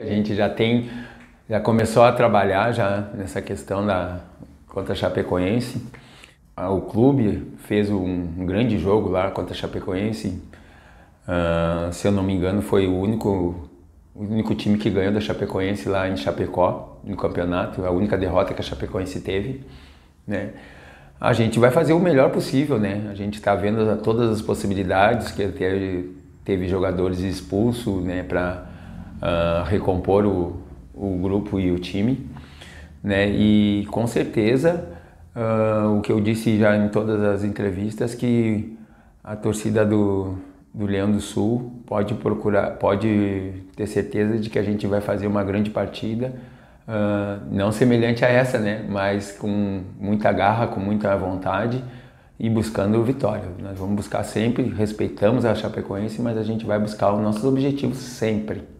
A gente já tem, já começou a trabalhar já nessa questão da contra a Chapecoense. O clube fez um, um grande jogo lá contra a Chapecoense. Uh, se eu não me engano, foi o único, o único time que ganhou da Chapecoense lá em Chapecó, no campeonato. A única derrota que a Chapecoense teve. Né? A gente vai fazer o melhor possível, né? A gente está vendo todas as possibilidades que teve, teve jogadores expulsos, né? Para uh, recompor o, o grupo e o time, né? E com certeza uh, o que eu disse já em todas as entrevistas que a torcida do, do Leão do Sul pode procurar, pode ter certeza de que a gente vai fazer uma grande partida, uh, não semelhante a essa, né? Mas com muita garra, com muita vontade e buscando vitória. Nós vamos buscar sempre, respeitamos a Chapecoense, mas a gente vai buscar os nossos objetivos sempre.